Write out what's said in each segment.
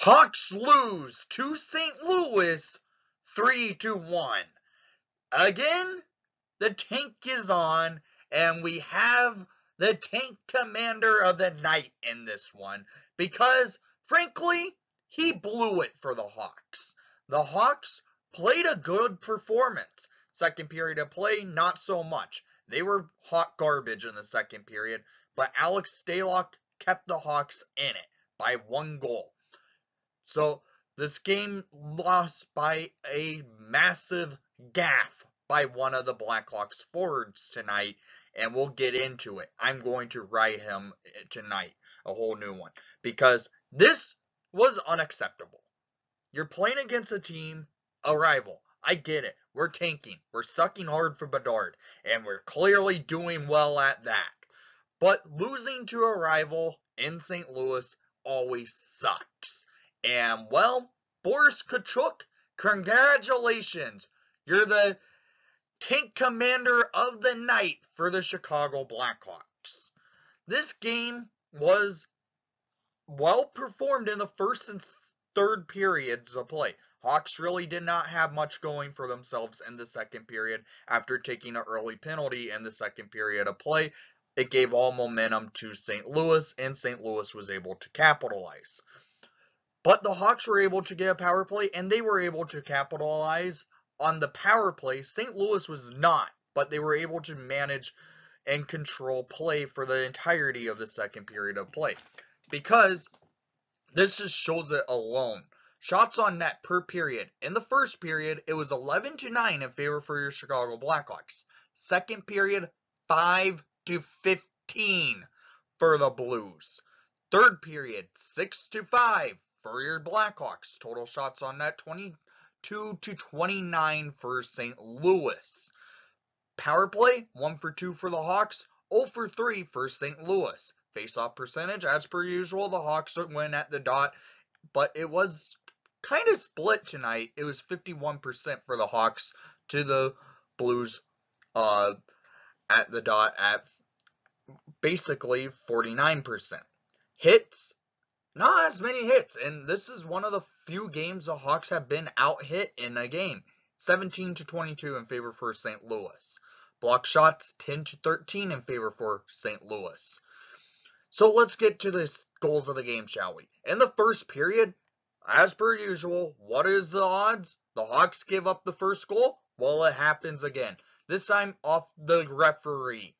Hawks lose to St. Louis 3 to 1. Again, the tank is on, and we have the tank commander of the night in this one because, frankly, he blew it for the Hawks. The Hawks played a good performance. Second period of play, not so much. They were hot garbage in the second period, but Alex Stalock kept the Hawks in it by one goal. So this game lost by a massive gaff by one of the Blackhawks forwards tonight, and we'll get into it. I'm going to write him eh, tonight, a whole new one, because this was unacceptable. You're playing against a team, a rival. I get it. We're tanking. We're sucking hard for Bedard, and we're clearly doing well at that. But losing to a rival in St. Louis always sucks. And, well, Boris Katchouk, congratulations. You're the tank commander of the night for the Chicago Blackhawks. This game was well performed in the first and third periods of play. Hawks really did not have much going for themselves in the second period after taking an early penalty in the second period of play. It gave all momentum to St. Louis, and St. Louis was able to capitalize. But the Hawks were able to get a power play, and they were able to capitalize on the power play. St. Louis was not, but they were able to manage and control play for the entirety of the second period of play. Because this just shows it alone. Shots on net per period. In the first period, it was 11 to 9 in favor for your Chicago Blackhawks. Second period, 5 to 15 for the Blues. Third period, 6 to 5 Blackhawks. Total shots on net, 22 to 29 for St. Louis. Power play, 1 for 2 for the Hawks, 0 for 3 for St. Louis. Face-off percentage, as per usual, the Hawks win at the dot, but it was kind of split tonight. It was 51% for the Hawks to the Blues uh, at the dot at basically 49%. Hits, not as many hits, and this is one of the few games the Hawks have been out hit in a game. 17 to 22 in favor for St. Louis. Block shots 10 to 13 in favor for St. Louis. So let's get to the goals of the game, shall we? In the first period, as per usual, what is the odds? The Hawks give up the first goal? Well, it happens again. This time off the referee.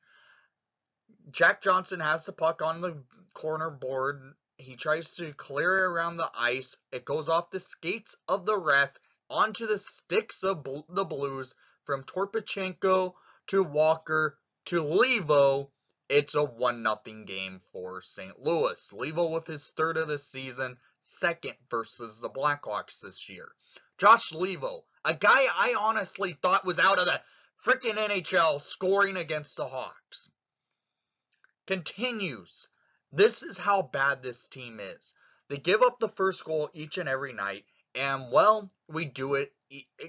Jack Johnson has the puck on the corner board. He tries to clear around the ice. It goes off the skates of the ref onto the sticks of the Blues from Toropchenko to Walker to Leivo. it's a 1 0 game for St. Louis. Leivo with his third of the season, second versus the Blackhawks this year. Josh Leivo, a guy I honestly thought was out of the freaking NHL scoring against the Hawks, continues. This is how bad this team is. They give up the first goal each and every night, and well, we do it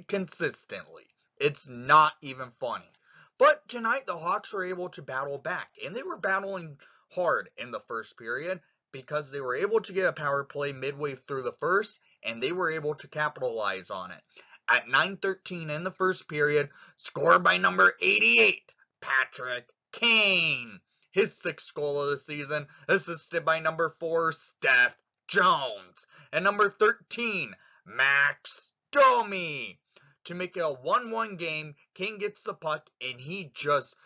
consistently. It's not even funny. But tonight, the Hawks were able to battle back, and they were battling hard in the first period because they were able to get a power play midway through the first, and they were able to capitalize on it. At 9:13 in the first period, scored by number 88, Patrick Kane. His sixth goal of the season, assisted by number 4, Seth Jones. And number 13, Max Domi to make it a 1-1 game. Kane gets the puck and he just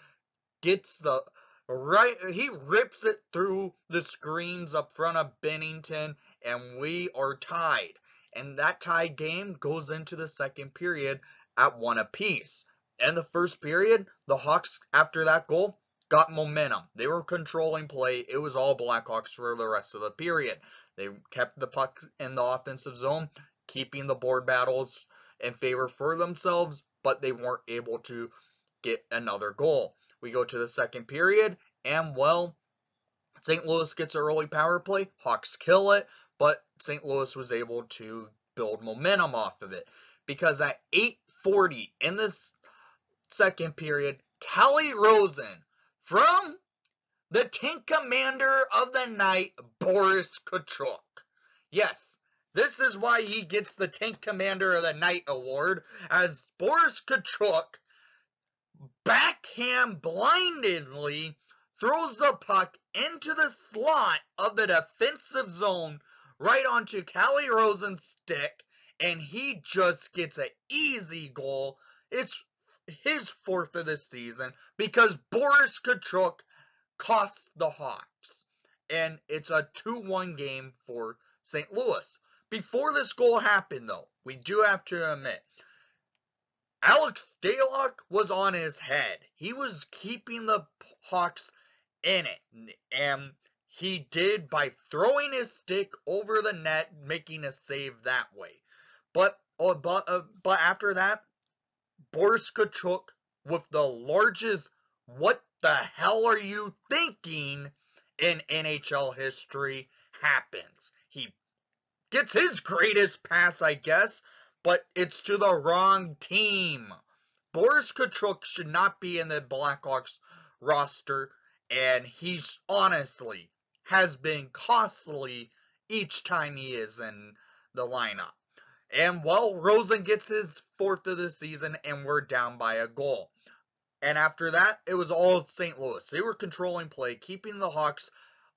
gets the right he rips it through the screens up front of Binnington and we are tied. And that tie game goes into the second period at one apiece. In the first period, the Hawks after that goal got momentum. They were controlling play. It was all Blackhawks for the rest of the period. They kept the puck in the offensive zone, keeping the board battles in favor for themselves, but they weren't able to get another goal. We go to the second period, and well, St. Louis gets an early power play. Hawks kill it, but St. Louis was able to build momentum off of it. Because at 8.40 in this second period, Calle Rosen from the tank commander of the night, Boris Katchouk. Yes, This is why he gets the Tank Commander of the Night award, as Boris Katchouk backhand blindingly throws the puck into the slot of the defensive zone right onto Calle Rosen's stick, and he just gets an easy goal. It's his fourth of the season because Boris Katchouk costs the Hawks. And it's a 2-1 game for St. Louis. Before this goal happened, though, we do have to admit, Alex Stalock was on his head. He was keeping the Hawks in it. And he did by throwing his stick over the net, making a save that way. But uh, but uh, but after that, Boris Katchouk with the largest "What the hell are you thinking?" in NHL history happens. He gets his greatest pass, I guess, but it's to the wrong team. Boris Katchouk should not be in the Blackhawks roster, and he's honestly has been costly each time he is in the lineup. And well, Rosen gets his fourth of the season, and we're down by a goal. And after that, it was all St. Louis. They were controlling play, keeping the Hawks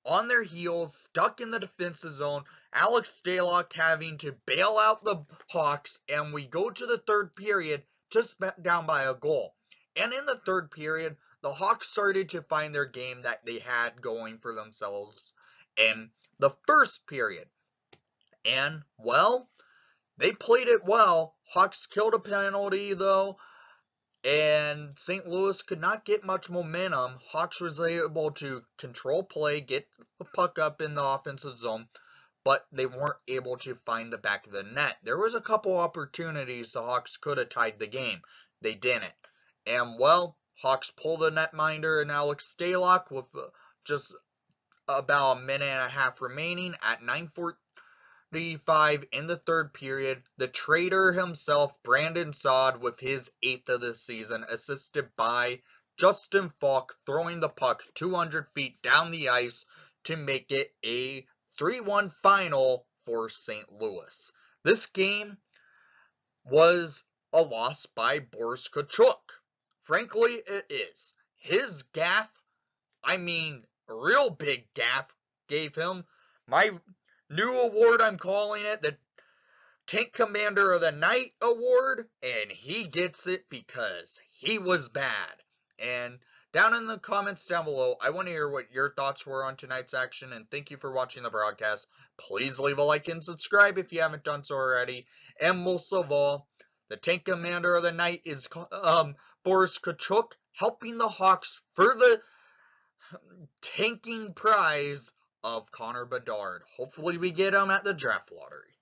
on their heels, stuck in the defensive zone. Alex Stalock having to bail out the Hawks, and we go to the third period just down by a goal. And in the third period, the Hawks started to find their game that they had going for themselves in the first period. And, well, they played it well. Hawks killed a penalty, though, and St. Louis could not get much momentum. Hawks was able to control play, get the puck up in the offensive zone, but they weren't able to find the back of the net. There was a couple opportunities the Hawks could have tied the game. They didn't. And, well, Hawks pull the netminder and Alex Stalock with uh, just about a minute and a half remaining at 9.45 in the third period. The traitor himself, Brandon Saad, with his eighth of the season, assisted by Justin Faulk throwing the puck 200 feet down the ice to make it a 3-1 final for St. Louis. This game was a loss by Boris Katchouk. Frankly, it is. His gaff, I mean, real big gaff, gave him my new award, I'm calling it, the Tank Commander of the Night award, and he gets it because he was bad. And down in the comments down below, I want to hear what your thoughts were on tonight's action, and thank you for watching the broadcast. Please leave a like and subscribe if you haven't done so already. And most of all, the Tank Commander of the Night is um, Boris Katchouk helping the Hawks for the tanking prize of Connor Bedard. Hopefully we get him at the draft lottery.